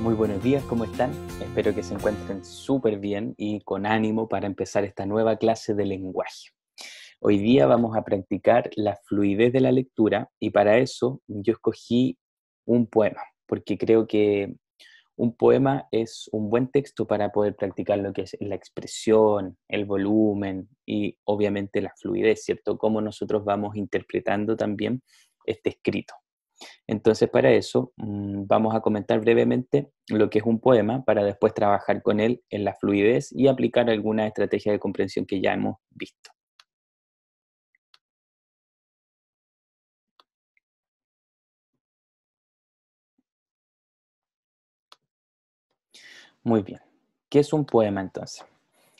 Muy buenos días, ¿cómo están? Espero que se encuentren súper bien y con ánimo para empezar esta nueva clase de lenguaje. Hoy día vamos a practicar la fluidez de la lectura y para eso yo escogí un poema, porque creo que un poema es un buen texto para poder practicar lo que es la expresión, el volumen y obviamente la fluidez, ¿cierto? Cómo nosotros vamos interpretando también este escrito. Entonces, para eso mm, vamos a comentar brevemente lo que es un poema para después trabajar con él en la fluidez y aplicar alguna estrategia de comprensión que ya hemos visto. Muy bien. ¿Qué es un poema entonces?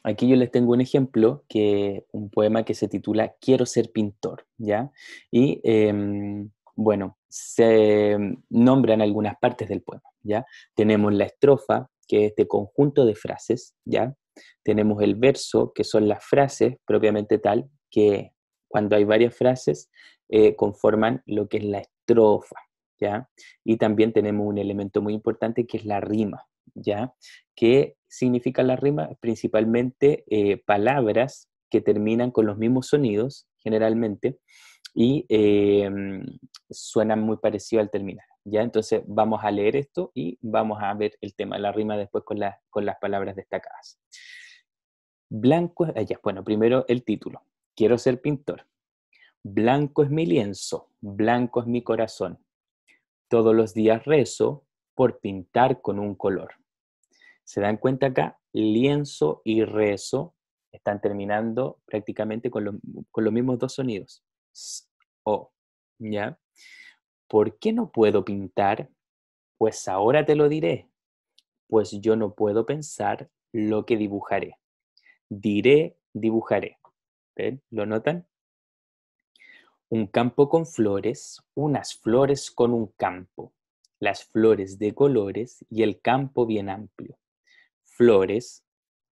Aquí yo les tengo un ejemplo, que un poema que se titula Quiero ser pintor, ¿ya? Y em, bueno, se nombran algunas partes del poema, ¿ya? Tenemos la estrofa, que es este conjunto de frases, ¿ya? Tenemos el verso, que son las frases propiamente tal, que cuando hay varias frases eh, conforman lo que es la estrofa, ¿ya? Y también tenemos un elemento muy importante que es la rima, ¿ya? ¿Qué significa la rima? Principalmente eh, palabras que terminan con los mismos sonidos, generalmente, y em, suenan muy parecido al terminar. ¿ya? Entonces vamos a leer esto y vamos a ver el tema de la rima después con, con las palabras destacadas. Blanco, eh, bueno, primero el título. Quiero ser pintor. Blanco es mi lienzo, blanco es mi corazón. Todos los días rezo por pintar con un color. ¿Se dan cuenta acá? Lienzo y rezo están terminando prácticamente con, con los mismos dos sonidos. O, ¿ya? ¿Por qué no puedo pintar? Pues ahora te lo diré, pues yo no puedo pensar lo que dibujaré. Diré, dibujaré. ¿Ven? ¿Lo notan? Un campo con flores, unas flores con un campo, las flores de colores y el campo bien amplio. Flores,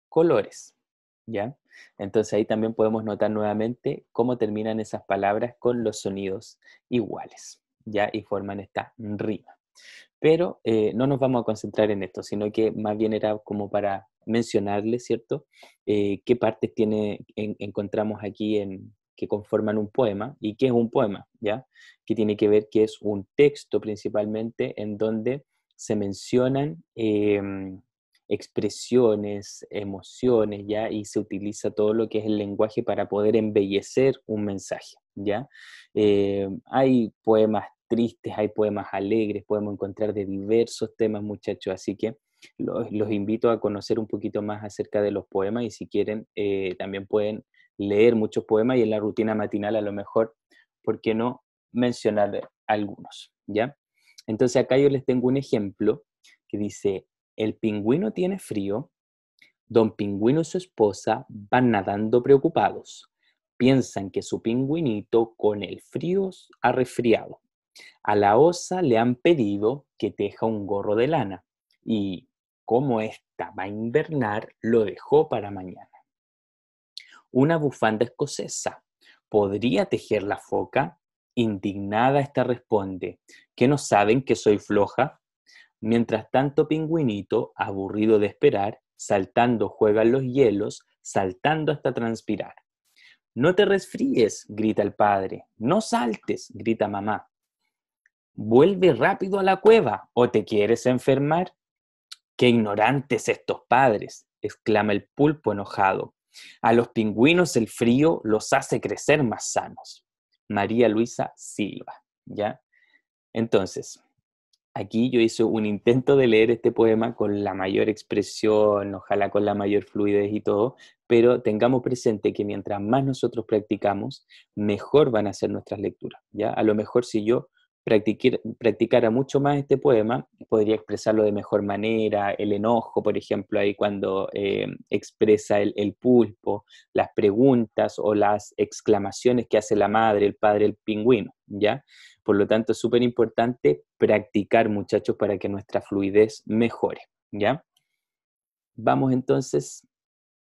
colores. ¿Ya? Entonces ahí también podemos notar nuevamente cómo terminan esas palabras con los sonidos iguales, ¿ya? Y forman esta rima. Pero eh, no nos vamos a concentrar en esto, sino que más bien era como para mencionarles, ¿cierto? Eh, qué partes tiene, encontramos aquí en, que conforman un poema y qué es un poema, ¿ya? Que tiene que ver que es un texto principalmente en donde se mencionan em, expresiones, emociones, ¿ya? Y se utiliza todo lo que es el lenguaje para poder embellecer un mensaje, ¿ya? Eh, hay poemas tristes, hay poemas alegres, podemos encontrar de diversos temas, muchachos, así que los, invito a conocer un poquito más acerca de los poemas y si quieren, eh, también pueden leer muchos poemas y en la rutina matinal a lo mejor, ¿por qué no mencionar algunos, ¿ya? Entonces acá yo les tengo un ejemplo que dice, el pingüino tiene frío, don pingüino y su esposa van nadando preocupados. Piensan que su pingüinito con el frío ha resfriado. A la osa le han pedido que teja un gorro de lana y, como esta va a invernar, lo dejó para mañana. Una bufanda escocesa. ¿Podría tejer la foca? Indignada esta responde, ¿que no saben que soy floja? Mientras tanto, Pingüinito, aburrido de esperar, saltando juega en los hielos, saltando hasta transpirar. No te resfríes, grita el padre. No saltes, grita mamá. Vuelve rápido a la cueva o te quieres enfermar. Qué ignorantes estos padres, exclama el pulpo enojado. A los pingüinos el frío los hace crecer más sanos. María Luisa Silva, ¿ya? Entonces, aquí yo hice un intento de leer este poema con la mayor expresión, ojalá con la mayor fluidez y todo, pero tengamos presente que mientras más nosotros practicamos, mejor van a ser nuestras lecturas. ¿ya? A lo mejor si yo practicara mucho más este poema, podría expresarlo de mejor manera, el enojo, por ejemplo, ahí cuando eh, expresa el, el, pulpo, las preguntas o las exclamaciones que hace la madre, el padre, el pingüino, ¿ya? Por lo tanto, es súper importante practicar, muchachos, para que nuestra fluidez mejore, ¿ya? Vamos entonces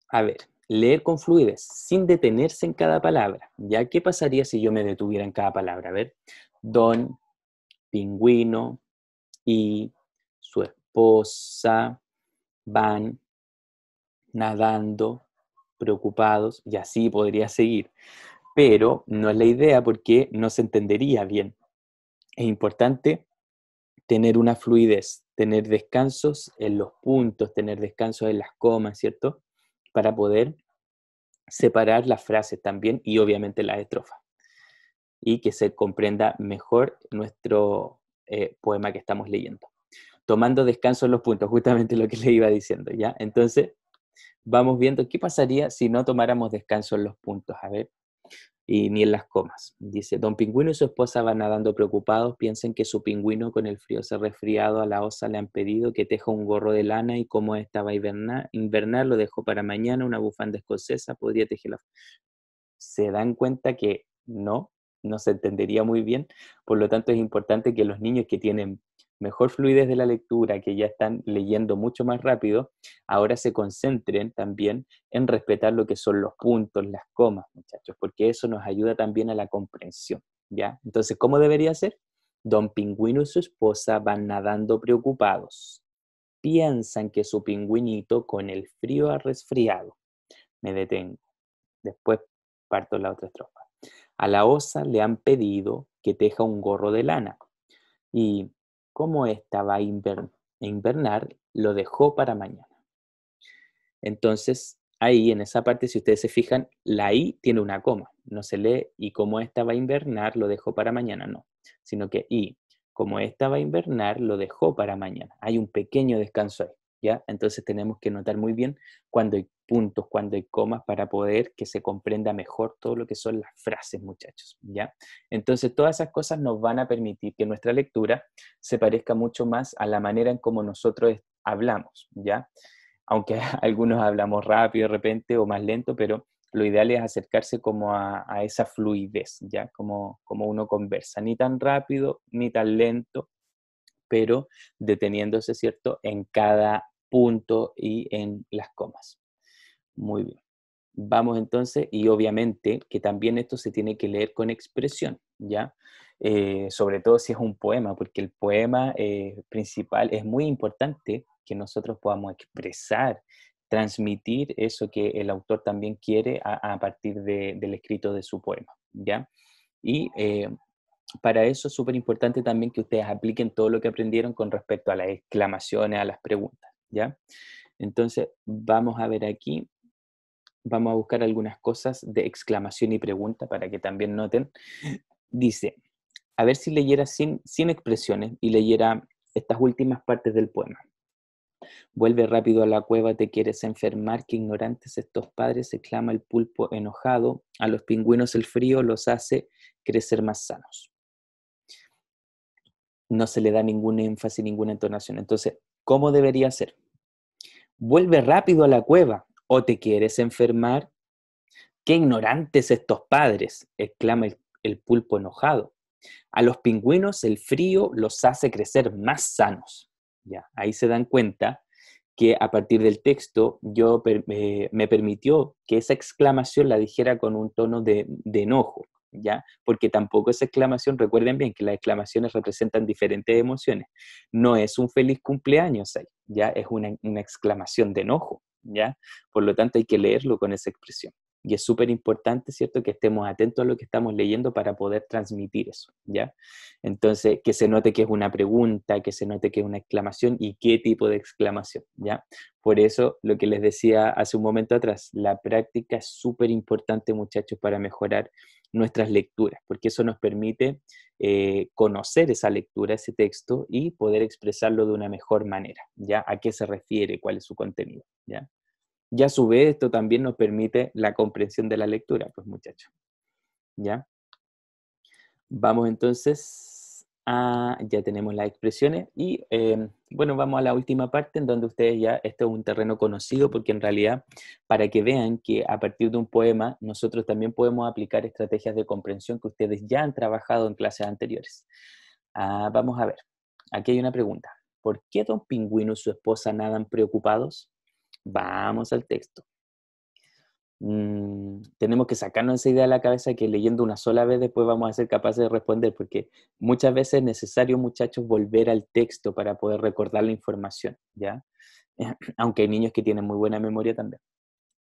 a ver, leer con fluidez, sin detenerse en cada palabra, ¿ya? ¿Qué pasaría si yo me detuviera en cada palabra? A ver, don, pingüino y su esposa van nadando preocupados y así podría seguir. Pero no es la idea porque no se entendería bien. Es importante tener una fluidez, tener descansos en los puntos, tener descansos en las comas, ¿cierto? Para poder separar las frases también y obviamente la estrofa. Y que se comprenda mejor nuestro eh, poema que estamos leyendo. Tomando descanso en los puntos, justamente lo que le iba diciendo, ¿ya? Entonces, vamos viendo qué pasaría si no tomáramos descanso en los puntos. A ver, y ni en las comas. Dice, don Pingüino y su esposa van nadando preocupados, piensen que su pingüino con el frío se ha resfriado, a la osa le han pedido que teja un gorro de lana y como estaba invernar, lo dejó para mañana, una bufanda escocesa, podría tejerla. Se dan cuenta que no, no se entendería muy bien, por lo tanto es importante que los niños que tienen mejor fluidez de la lectura, que ya están leyendo mucho más rápido, ahora se concentren también en respetar lo que son los puntos, las comas, muchachos, porque eso nos ayuda también a la comprensión, ¿ya? Entonces, ¿cómo debería ser? Don Pingüino y su esposa van nadando preocupados. Piensan que su pingüinito con el frío ha resfriado. Me detengo. Después parto la otra estrofa. A la osa le han pedido que teja un gorro de lana. Y como estaba a invernar, lo dejó para mañana. Entonces, ahí en esa parte, si ustedes se fijan, la I tiene una coma, no se lee y como estaba a invernar, lo dejó para mañana, no, sino que I, como estaba a invernar, lo dejó para mañana. Hay un pequeño descanso ahí. Entonces tenemos que notar muy bien cuando puntos, cuando hay comas para poder que se comprenda mejor todo lo que son las frases, muchachos, ¿ya? Entonces todas esas cosas nos van a permitir que nuestra lectura se parezca mucho más a la manera en como nosotros hablamos, ¿ya? Aunque algunos hablamos rápido de repente o más lento, pero lo ideal es acercarse como a, esa fluidez, ¿ya? Como, como uno conversa, ni tan rápido ni tan lento, pero deteniéndose, ¿cierto?, en cada punto y en las comas. Muy bien. Vamos entonces, y obviamente que también esto se tiene que leer con expresión, ¿ya? Eh, sobre todo si es un poema, porque el poema eh, principal es muy importante que nosotros podamos expresar, transmitir eso que el autor también quiere a, partir del escrito de su poema, ¿ya? Y eh, para eso es súper importante también que ustedes apliquen todo lo que aprendieron con respecto a las exclamaciones, a las preguntas, ¿ya? Entonces, vamos a ver aquí, vamos a buscar algunas cosas de exclamación y pregunta para que también noten. Dice, a ver si leyera sin, sin expresiones y leyera estas últimas partes del poema. Vuelve rápido a la cueva, te quieres enfermar, que ignorantes estos padres, exclama el pulpo enojado. A los pingüinos el frío los hace crecer más sanos no se le da ningún énfasis, ninguna entonación. Entonces, ¿cómo debería ser? Vuelve rápido a la cueva o te quieres enfermar. ¡Qué ignorantes estos padres! exclama el, pulpo enojado. A los pingüinos el frío los hace crecer más sanos. Ya, ahí se dan cuenta que a partir del texto yo me permitió que esa exclamación la dijera con un tono de enojo. ¿ya? Porque tampoco esa exclamación, recuerden bien que las exclamaciones representan diferentes emociones. No es un feliz cumpleaños ¿ya? Es una, una exclamación de enojo, ¿ya? Por lo tanto hay que leerlo con esa expresión. Y es súper importante, ¿cierto?, que estemos atentos a lo que estamos leyendo para poder transmitir eso, ¿ya? Entonces, que se note que es una pregunta, que se note que es una exclamación y qué tipo de exclamación, ¿ya? Por eso, lo que les decía hace un momento atrás, la práctica es súper importante, muchachos, para mejorar nuestras lecturas, porque eso nos permite eh, conocer esa lectura, ese texto y poder expresarlo de una mejor manera, ¿ya? ¿A qué se refiere? ¿Cuál es su contenido? ¿Ya? Y a su vez esto también nos permite la comprensión de la lectura, pues muchachos. ¿Ya? Vamos entonces a, ya tenemos las expresiones y em, bueno, vamos a la última parte en donde ustedes ya, este es un terreno conocido porque en realidad para que vean que a partir de un poema nosotros también podemos aplicar estrategias de comprensión que ustedes ya han trabajado en clases anteriores. Ah, vamos a ver, aquí hay una pregunta. ¿Por qué don Pingüino y su esposa nadan preocupados? Vamos al texto. mm, tenemos que sacarnos esa idea de la cabeza que leyendo una sola vez después vamos a ser capaces de responder, porque muchas veces es necesario, muchachos, volver al texto para poder recordar la información, ¿ya? Aunque hay niños que tienen muy buena memoria también.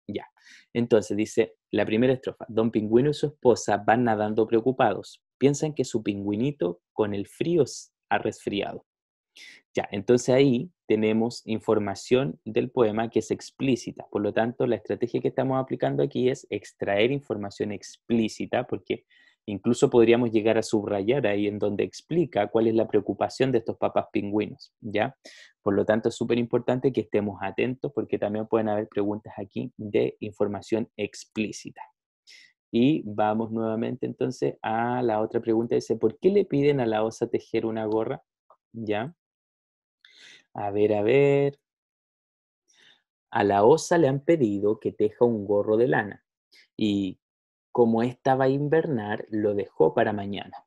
Ya. Entonces dice la primera estrofa. Don Pingüino y su esposa van nadando preocupados. Piensan que su pingüinito con el frío ha resfriado. Ya, entonces ahí tenemos información del poema que es explícita. Por lo tanto, la estrategia que estamos aplicando aquí es extraer información explícita, porque incluso podríamos llegar a subrayar ahí en donde explica cuál es la preocupación de estos papás pingüinos, ¿ya? Por lo tanto, es súper importante que estemos atentos porque también pueden haber preguntas aquí de información explícita. Y vamos nuevamente entonces a la otra pregunta. Dice, ¿por qué le piden a la osa tejer una gorra? ¿Ya? A ver, a ver. A la osa le han pedido que teja un gorro de lana y como esta va a invernar, lo dejó para mañana.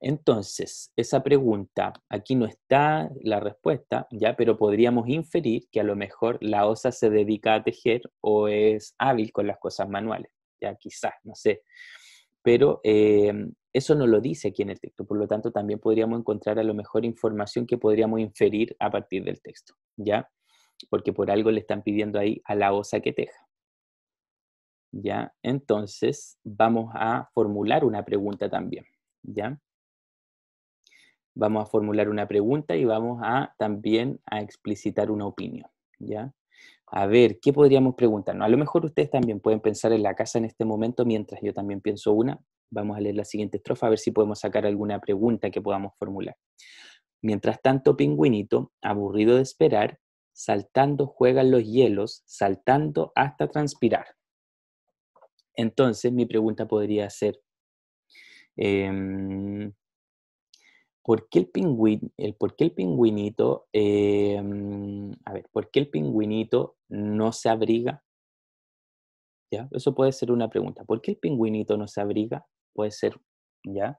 Entonces, esa pregunta, aquí no está la respuesta, ya, pero podríamos inferir que a lo mejor la osa se dedica a tejer o es hábil con las cosas manuales, ya quizás, no sé. Pero em, eso no lo dice aquí en el texto, por lo tanto también podríamos encontrar a lo mejor información que podríamos inferir a partir del texto, ¿ya? Porque por algo le están pidiendo ahí a la osa que teja. ¿Ya? Entonces vamos a formular una pregunta también, ¿ya? Vamos a formular una pregunta y vamos a también a explicitar una opinión, ¿ya? A ver, ¿qué podríamos preguntarnos? A lo mejor ustedes también pueden pensar en la casa en este momento mientras yo también pienso una, Vamos a leer la siguiente estrofa a ver si podemos sacar alguna pregunta que podamos formular. Mientras tanto, pingüinito, aburrido de esperar, saltando juegan los hielos, saltando hasta transpirar. Entonces, mi pregunta podría ser, em, ¿por, qué el pingüin, el, ¿por qué el pingüinito, em, a ver, ¿por qué el pingüinito no se abriga? ¿Ya? Eso puede ser una pregunta. ¿Por qué el pingüinito no se abriga? puede ser, ¿ya?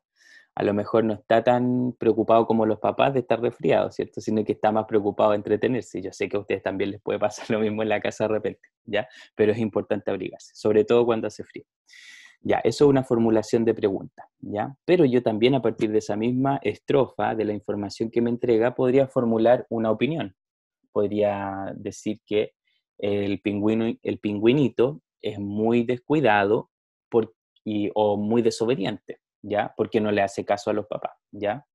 A lo mejor no está tan preocupado como los papás de estar resfriado, ¿cierto? Sino que está más preocupado de entretenerse. Yo sé que a ustedes también les puede pasar lo mismo en la casa de repente, ¿ya? Pero es importante abrigarse, sobre todo cuando hace frío. Ya, eso es una formulación de pregunta, ¿ya? Pero yo también a partir de esa misma estrofa, de la información que me entrega, podría formular una opinión. Podría decir que el, pingüino, el pingüinito es muy descuidado porque o muy desobediente, ¿ya? Porque no le hace caso a los papás, ¿ya?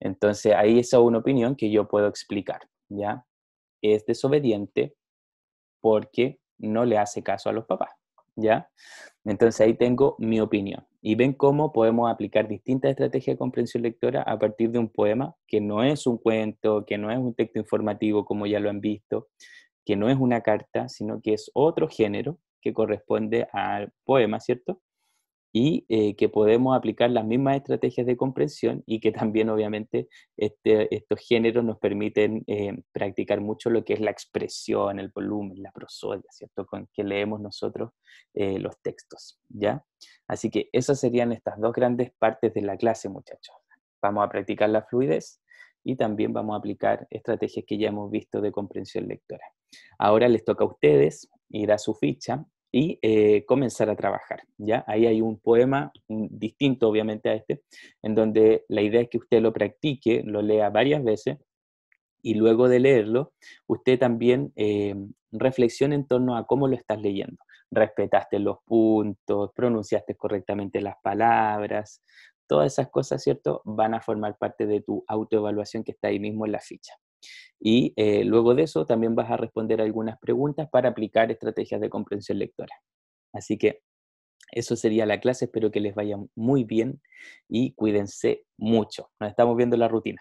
Entonces, ahí esa es una opinión que yo puedo explicar, ¿ya? Es desobediente porque no le hace caso a los papás, ¿ya? Entonces ahí tengo mi opinión. Y ven cómo podemos aplicar distintas estrategias de comprensión lectora a partir de un poema que no es un cuento, que no es un texto informativo como ya lo han visto, que no es una carta, sino que es otro género que corresponde al poema, ¿cierto? y eh, que podemos aplicar las mismas estrategias de comprensión y que también obviamente este, estos géneros nos permiten eh, practicar mucho lo que es la expresión, el volumen, la prosodia, ¿cierto? Con que leemos nosotros eh, los textos, ¿ya? Así que esas serían estas dos grandes partes de la clase, muchachos. Vamos a practicar la fluidez y también vamos a aplicar estrategias que ya hemos visto de comprensión lectora. Ahora les toca a ustedes ir a su ficha y eh, comenzar a trabajar. ¿ya? Ahí hay un poema distinto, obviamente, a este, en donde la idea es que usted lo practique, lo lea varias veces y luego de leerlo, usted también eh, reflexione en torno a cómo lo estás leyendo. Respetaste los puntos, pronunciaste correctamente las palabras, todas esas cosas, ¿cierto? Van a formar parte de tu autoevaluación que está ahí mismo en la ficha. Y eh, luego de eso también vas a responder algunas preguntas para aplicar estrategias de comprensión lectora. Así que eso sería la clase, espero que les vaya muy bien y cuídense mucho. Nos estamos viendo en la rutina.